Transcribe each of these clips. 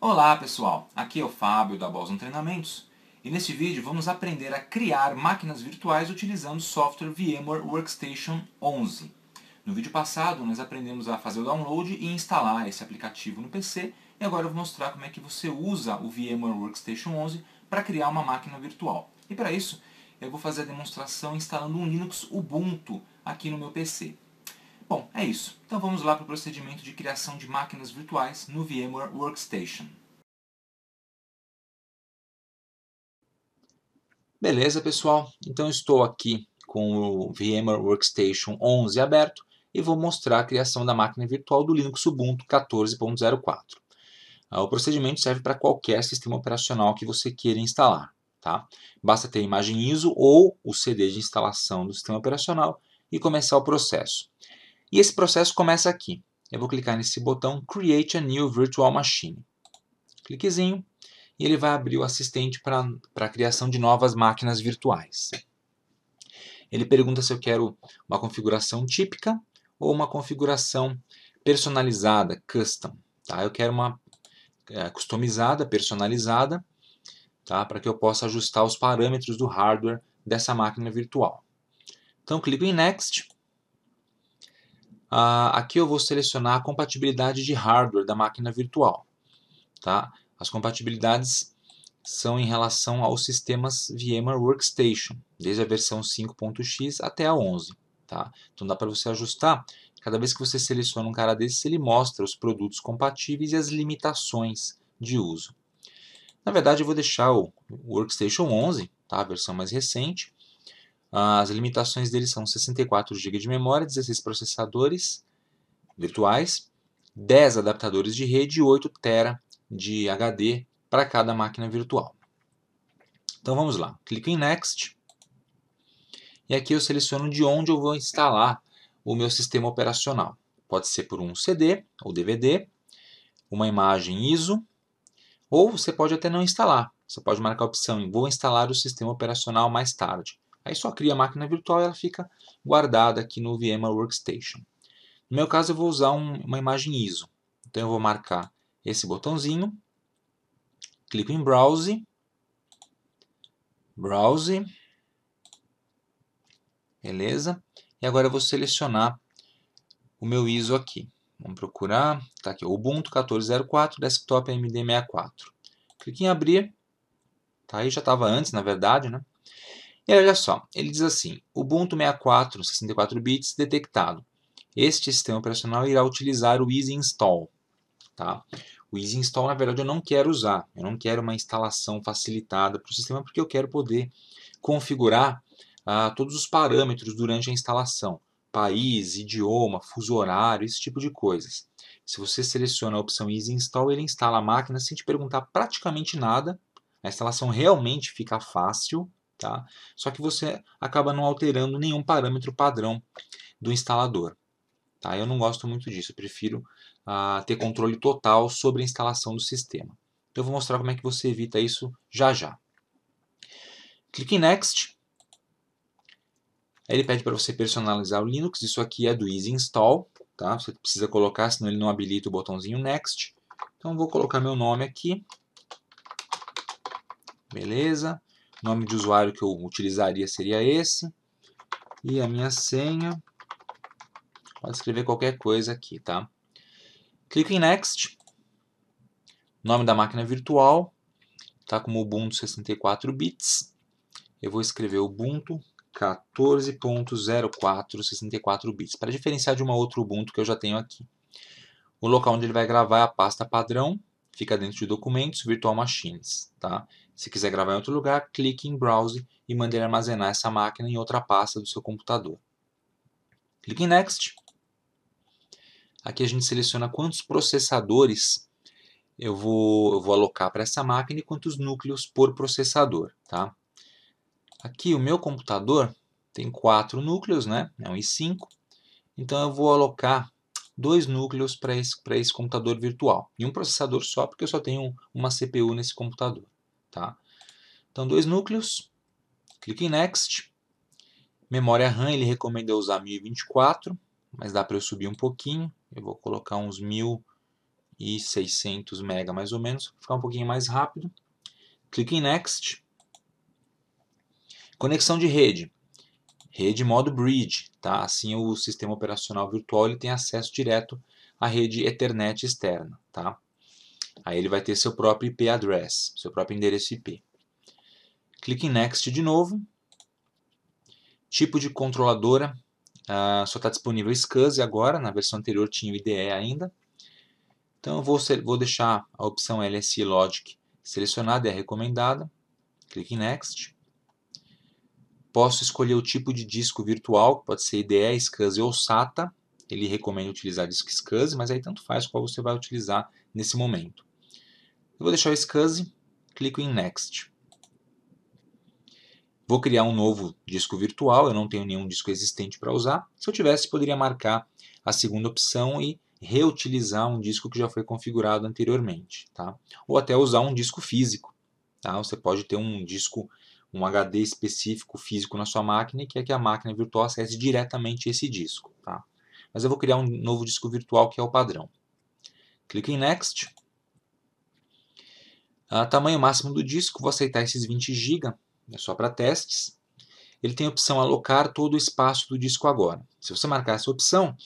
Olá pessoal, aqui é o Fábio da Boson Treinamentos e neste vídeo vamos aprender a criar máquinas virtuais utilizando o software VMware Workstation 11. No vídeo passado nós aprendemos a fazer o download e instalar esse aplicativo no PC e agora eu vou mostrar como é que você usa o VMware Workstation 11 para criar uma máquina virtual. E para isso eu vou fazer a demonstração instalando um Linux Ubuntu aqui no meu PC. Bom, é isso. Então vamos lá para o procedimento de criação de máquinas virtuais no VMware Workstation. Beleza, pessoal? Então estou aqui com o VMware Workstation 11 aberto e vou mostrar a criação da máquina virtual do Linux Ubuntu 14.04. Ah, o procedimento serve para qualquer sistema operacional que você queira instalar. Tá? Basta ter a imagem ISO ou o CD de instalação do sistema operacional e começar o processo. E esse processo começa aqui. Eu vou clicar nesse botão Create a New Virtual Machine. Cliquezinho e ele vai abrir o assistente para a criação de novas máquinas virtuais. Ele pergunta se eu quero uma configuração típica ou uma configuração personalizada, custom. Tá? Eu quero uma é, customizada, personalizada, tá? para que eu possa ajustar os parâmetros do hardware dessa máquina virtual. Então clico em Next aqui eu vou selecionar a compatibilidade de hardware da máquina virtual. Tá? As compatibilidades são em relação aos sistemas VMware Workstation, desde a versão 5.x até a 11. Tá? Então dá para você ajustar. Cada vez que você seleciona um cara desses, ele mostra os produtos compatíveis e as limitações de uso. Na verdade, eu vou deixar o Workstation 11, tá? a versão mais recente, as limitações dele são 64 GB de memória, 16 processadores virtuais, 10 adaptadores de rede e 8 TB de HD para cada máquina virtual. Então vamos lá, clico em Next e aqui eu seleciono de onde eu vou instalar o meu sistema operacional. Pode ser por um CD ou DVD, uma imagem ISO, ou você pode até não instalar. Você pode marcar a opção em vou instalar o sistema operacional mais tarde. Aí só cria a máquina virtual e ela fica guardada aqui no VMware Workstation. No meu caso eu vou usar um, uma imagem ISO. Então eu vou marcar esse botãozinho, clico em Browse, Browse, beleza? E agora eu vou selecionar o meu ISO aqui. Vamos procurar, está aqui, Ubuntu 14.04, Desktop AMD64. Clique em abrir, tá aí, já estava antes na verdade, né? E olha só, ele diz assim, Ubuntu 64, 64 bits detectado. Este sistema operacional irá utilizar o Easy Install. Tá? O Easy Install, na verdade, eu não quero usar. Eu não quero uma instalação facilitada para o sistema, porque eu quero poder configurar ah, todos os parâmetros durante a instalação. País, idioma, fuso horário, esse tipo de coisas. Se você seleciona a opção Easy Install, ele instala a máquina sem te perguntar praticamente nada. A instalação realmente fica fácil Tá? Só que você acaba não alterando nenhum parâmetro padrão do instalador. Tá? Eu não gosto muito disso, eu prefiro ah, ter controle total sobre a instalação do sistema. Então eu vou mostrar como é que você evita isso já já. Clique em Next. Aí ele pede para você personalizar o Linux. Isso aqui é do Easy Install. Tá? Você precisa colocar, senão ele não habilita o botãozinho Next. Então vou colocar meu nome aqui. Beleza nome de usuário que eu utilizaria seria esse. E a minha senha, pode escrever qualquer coisa aqui, tá? Clico em Next. Nome da máquina virtual, tá como Ubuntu 64 bits. Eu vou escrever Ubuntu 14.04 64 bits, para diferenciar de uma outra Ubuntu que eu já tenho aqui. O local onde ele vai gravar é a pasta padrão, fica dentro de documentos, Virtual Machines, tá? Se quiser gravar em outro lugar, clique em Browse e mande ele armazenar essa máquina em outra pasta do seu computador. Clique em Next. Aqui a gente seleciona quantos processadores eu vou, eu vou alocar para essa máquina e quantos núcleos por processador. Tá? Aqui o meu computador tem quatro núcleos, né? é um i5. Então eu vou alocar dois núcleos para esse, esse computador virtual. E um processador só, porque eu só tenho uma CPU nesse computador. Tá? Então, dois núcleos, clique em Next. Memória RAM ele recomenda usar 1024, mas dá para eu subir um pouquinho. Eu vou colocar uns 1000 e 600 MB mais ou menos, ficar um pouquinho mais rápido. Clique em Next. Conexão de rede. Rede modo bridge, tá? Assim o sistema operacional virtual ele tem acesso direto à rede Ethernet externa, tá? Aí ele vai ter seu próprio IP address, seu próprio endereço IP. Clique em Next de novo. Tipo de controladora, uh, só está disponível SCSI agora, na versão anterior tinha o IDE ainda. Então eu vou, vou deixar a opção LSI Logic selecionada, é recomendada. Clique em Next. Posso escolher o tipo de disco virtual, pode ser IDE, SCSI ou SATA. Ele recomenda utilizar disco SCSI, mas aí tanto faz qual você vai utilizar nesse momento. Eu vou deixar o SCSI, clico em Next. Vou criar um novo disco virtual, eu não tenho nenhum disco existente para usar. Se eu tivesse, poderia marcar a segunda opção e reutilizar um disco que já foi configurado anteriormente. Tá? Ou até usar um disco físico. Tá? Você pode ter um disco, um HD específico físico na sua máquina e quer que a máquina virtual acesse diretamente esse disco. Tá? Mas eu vou criar um novo disco virtual que é o padrão. Clique em Next. Ah, tamanho máximo do disco, vou aceitar esses 20 GB é só para testes. Ele tem a opção alocar todo o espaço do disco agora. Se você marcar essa opção,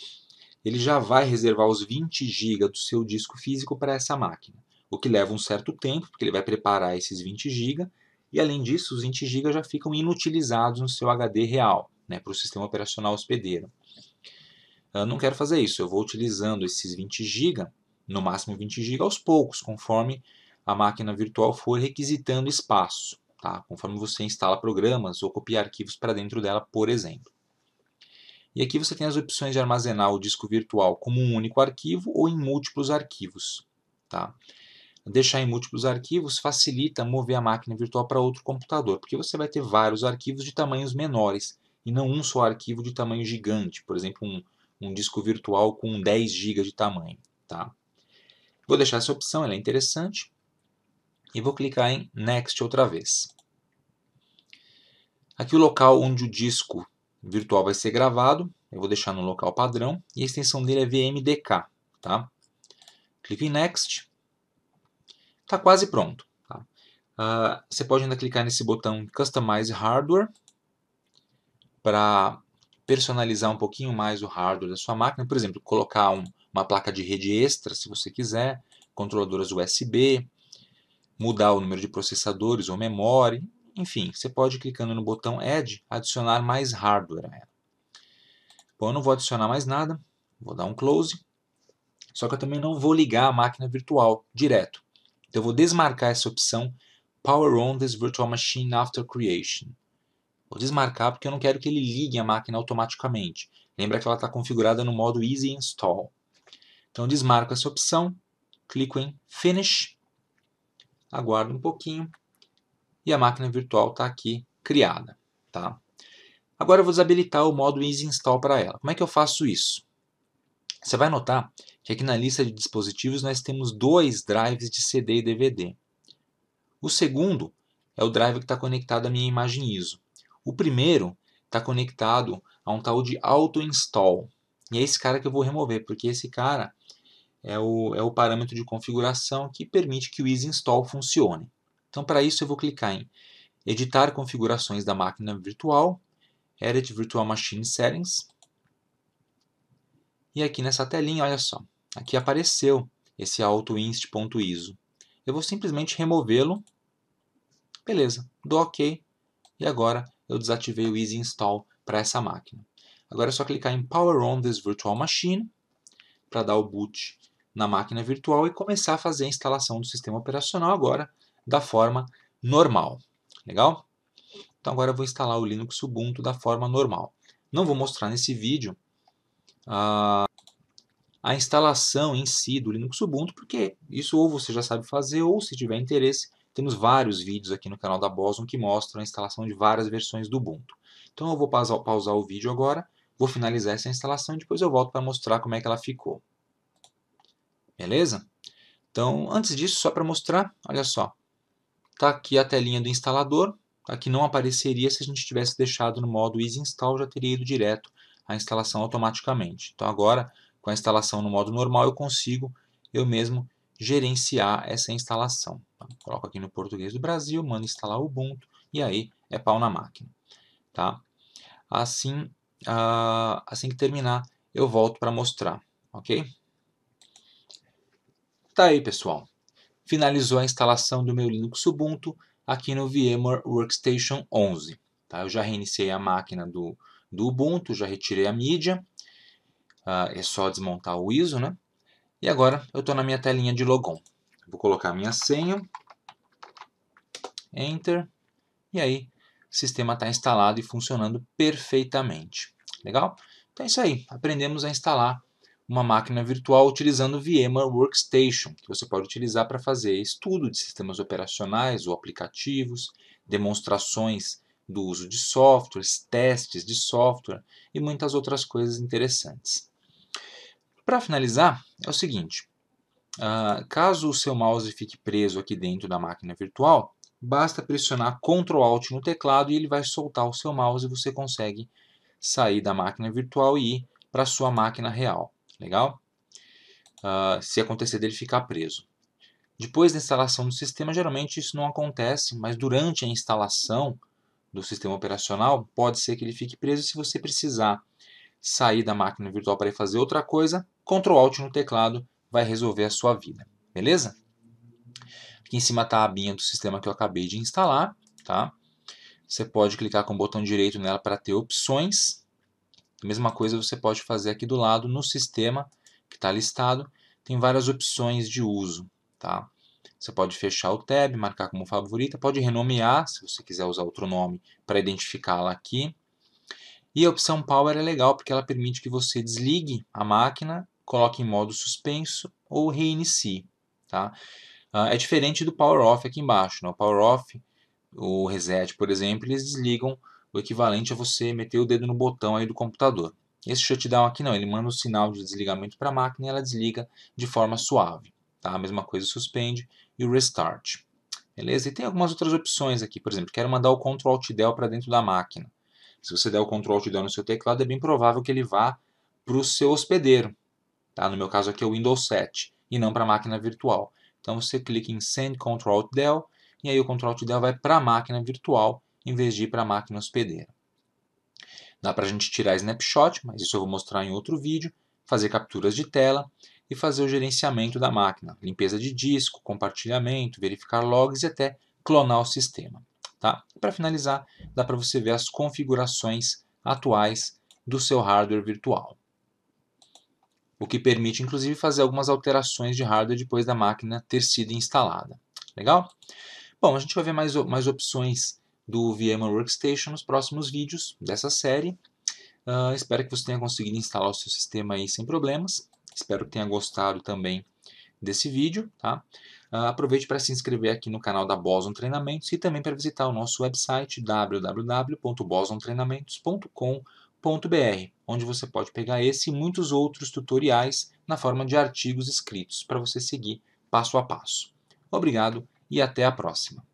ele já vai reservar os 20 GB do seu disco físico para essa máquina, o que leva um certo tempo, porque ele vai preparar esses 20 GB, e além disso, os 20 GB já ficam inutilizados no seu HD real, né, para o sistema operacional hospedeiro. Eu não quero fazer isso, eu vou utilizando esses 20 GB, no máximo 20 GB aos poucos, conforme a máquina virtual for requisitando espaço tá? conforme você instala programas ou copia arquivos para dentro dela, por exemplo. E aqui você tem as opções de armazenar o disco virtual como um único arquivo ou em múltiplos arquivos. Tá? Deixar em múltiplos arquivos facilita mover a máquina virtual para outro computador, porque você vai ter vários arquivos de tamanhos menores e não um só arquivo de tamanho gigante, por exemplo, um, um disco virtual com 10 GB de tamanho. Tá? Vou deixar essa opção, ela é interessante e vou clicar em Next outra vez. Aqui o local onde o disco virtual vai ser gravado, eu vou deixar no local padrão, e a extensão dele é VMDK. Tá? Clico em Next. Está quase pronto. Tá? Uh, você pode ainda clicar nesse botão Customize Hardware para personalizar um pouquinho mais o hardware da sua máquina. Por exemplo, colocar um, uma placa de rede extra, se você quiser, controladoras USB, mudar o número de processadores ou memória, enfim, você pode clicando no botão Add adicionar mais hardware a ela. Bom, eu não vou adicionar mais nada, vou dar um close, só que eu também não vou ligar a máquina virtual direto. Então eu vou desmarcar essa opção Power on this virtual machine after creation. Vou desmarcar porque eu não quero que ele ligue a máquina automaticamente. Lembra que ela está configurada no modo Easy Install. Então desmarco essa opção, clico em Finish aguardo um pouquinho e a máquina virtual está aqui criada. Tá? Agora eu vou desabilitar o modo Easy Install para ela. Como é que eu faço isso? Você vai notar que aqui na lista de dispositivos nós temos dois drives de CD e DVD. O segundo é o drive que está conectado à minha imagem ISO. O primeiro está conectado a um tal de Auto Install. E é esse cara que eu vou remover, porque esse cara é o, é o parâmetro de configuração que permite que o Easy Install funcione. Então, para isso, eu vou clicar em Editar configurações da máquina virtual, Edit Virtual Machine Settings. E aqui nessa telinha, olha só, aqui apareceu esse autoinst.iso. Eu vou simplesmente removê-lo. Beleza, dou OK. E agora eu desativei o Easy Install para essa máquina. Agora é só clicar em Power On this Virtual Machine para dar o boot na máquina virtual e começar a fazer a instalação do sistema operacional agora da forma normal. Legal? Então agora eu vou instalar o Linux Ubuntu da forma normal. Não vou mostrar nesse vídeo a, a instalação em si do Linux Ubuntu, porque isso ou você já sabe fazer, ou se tiver interesse, temos vários vídeos aqui no canal da Boson que mostram a instalação de várias versões do Ubuntu. Então eu vou pausar, pausar o vídeo agora, vou finalizar essa instalação e depois eu volto para mostrar como é que ela ficou. Beleza? Então, antes disso, só para mostrar, olha só. Está aqui a telinha do instalador. Aqui não apareceria se a gente tivesse deixado no modo Easy Install, já teria ido direto à instalação automaticamente. Então agora, com a instalação no modo normal, eu consigo eu mesmo gerenciar essa instalação. Tá? Coloco aqui no português do Brasil, mando instalar o Ubuntu e aí é pau na máquina. Tá? Assim, uh, assim que terminar, eu volto para mostrar, ok? Tá aí, pessoal. Finalizou a instalação do meu Linux Ubuntu aqui no VMware Workstation 11. Tá? Eu já reiniciei a máquina do, do Ubuntu, já retirei a mídia. Uh, é só desmontar o ISO, né? E agora eu estou na minha telinha de logon. Vou colocar minha senha. Enter. E aí, o sistema está instalado e funcionando perfeitamente. Legal? Então é isso aí. Aprendemos a instalar uma máquina virtual utilizando o VMware Workstation, que você pode utilizar para fazer estudo de sistemas operacionais ou aplicativos, demonstrações do uso de softwares, testes de software e muitas outras coisas interessantes. Para finalizar, é o seguinte, uh, caso o seu mouse fique preso aqui dentro da máquina virtual, basta pressionar Ctrl Alt no teclado e ele vai soltar o seu mouse e você consegue sair da máquina virtual e ir para a sua máquina real. Legal? Uh, se acontecer dele ficar preso. Depois da instalação do sistema, geralmente isso não acontece, mas durante a instalação do sistema operacional, pode ser que ele fique preso se você precisar sair da máquina virtual para fazer outra coisa, Ctrl Alt no teclado vai resolver a sua vida. Beleza? Aqui em cima está a abinha do sistema que eu acabei de instalar. Tá? Você pode clicar com o botão direito nela para ter opções. A mesma coisa você pode fazer aqui do lado no sistema que está listado. Tem várias opções de uso. Tá? Você pode fechar o tab, marcar como favorita, pode renomear, se você quiser usar outro nome, para identificá-la aqui. E a opção Power é legal porque ela permite que você desligue a máquina, coloque em modo suspenso ou reinicie. Tá? Ah, é diferente do Power Off aqui embaixo. Né? O Power Off, o Reset, por exemplo, eles desligam o equivalente a você meter o dedo no botão aí do computador. Esse shutdown aqui não, ele manda um sinal de desligamento para a máquina e ela desliga de forma suave. Tá? A mesma coisa suspende e restart. Beleza? E tem algumas outras opções aqui, por exemplo, quero mandar o Ctrl Alt Del para dentro da máquina. Se você der o Ctrl Alt Del no seu teclado, é bem provável que ele vá para o seu hospedeiro. Tá? No meu caso aqui é o Windows 7 e não para a máquina virtual. Então você clica em Send Ctrl Alt Del e aí o Ctrl Alt Del vai para a máquina virtual em vez de ir para a máquina hospedeira. Dá para a gente tirar snapshot, mas isso eu vou mostrar em outro vídeo, fazer capturas de tela e fazer o gerenciamento da máquina, limpeza de disco, compartilhamento, verificar logs e até clonar o sistema. Tá? Para finalizar, dá para você ver as configurações atuais do seu hardware virtual. O que permite, inclusive, fazer algumas alterações de hardware depois da máquina ter sido instalada. Legal? Bom, a gente vai ver mais, mais opções do VMware Workstation nos próximos vídeos dessa série. Uh, espero que você tenha conseguido instalar o seu sistema aí sem problemas. Espero que tenha gostado também desse vídeo. Tá? Uh, aproveite para se inscrever aqui no canal da Boson Treinamentos e também para visitar o nosso website www.bosontreinamentos.com.br, onde você pode pegar esse e muitos outros tutoriais na forma de artigos escritos para você seguir passo a passo. Obrigado e até a próxima.